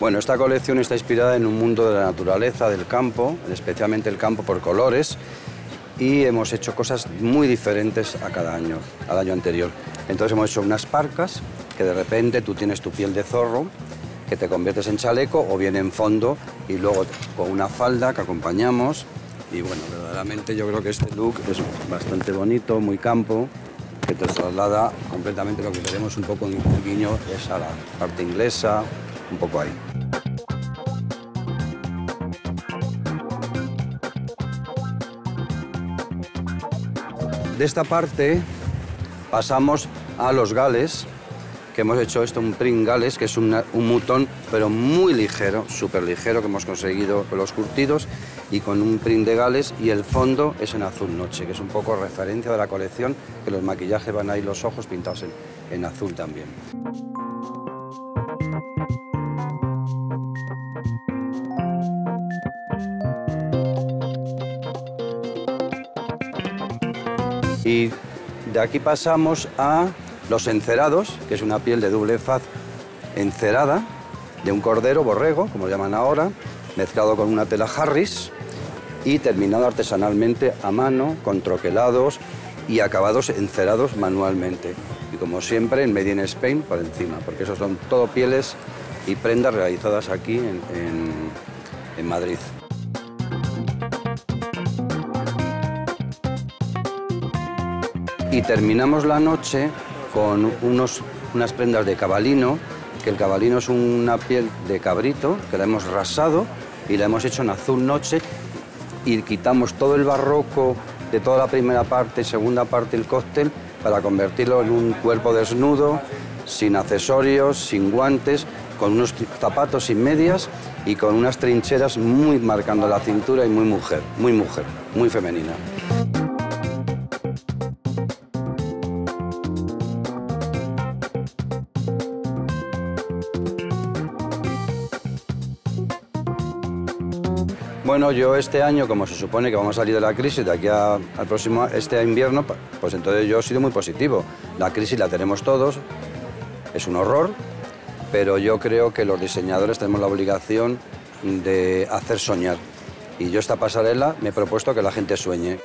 Bueno, esta colección está inspirada en un mundo de la naturaleza, del campo, especialmente el campo por colores, y hemos hecho cosas muy diferentes a cada año, al año anterior. Entonces hemos hecho unas parcas que de repente tú tienes tu piel de zorro, que te conviertes en chaleco o bien en fondo y luego con una falda que acompañamos. Y bueno, verdaderamente yo creo que este look es bastante bonito, muy campo, que te traslada completamente lo que queremos un poco en guiño es a la parte inglesa, un poco ahí. De esta parte pasamos a los gales, que hemos hecho esto, un print gales, que es un mutón, pero muy ligero, súper ligero, que hemos conseguido con los curtidos, y con un print de gales, y el fondo es en azul noche, que es un poco referencia de la colección, que los maquillajes van ahí los ojos pintados en azul también. Y de aquí pasamos a los encerados, que es una piel de doble faz encerada de un cordero borrego, como lo llaman ahora, mezclado con una tela Harris y terminado artesanalmente a mano, con troquelados y acabados encerados manualmente. Y como siempre, en Made in Spain por encima, porque esos son todo pieles y prendas realizadas aquí en, en Madrid. Y terminamos la noche con unos, unas prendas de cabalino, que el cabalino es una piel de cabrito que la hemos rasado y la hemos hecho en azul noche y quitamos todo el barroco de toda la primera parte, segunda parte del cóctel para convertirlo en un cuerpo desnudo, sin accesorios, sin guantes, con unos zapatos sin medias y con unas trincheras muy marcando la cintura y muy mujer, muy mujer, muy femenina. Bueno, yo este año, como se supone que vamos a salir de la crisis de aquí al próximo, este invierno, pues entonces yo he sido muy positivo. La crisis la tenemos todos, es un horror, pero yo creo que los diseñadores tenemos la obligación de hacer soñar. Y yo esta pasarela me he propuesto que la gente sueñe.